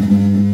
Mm-hmm.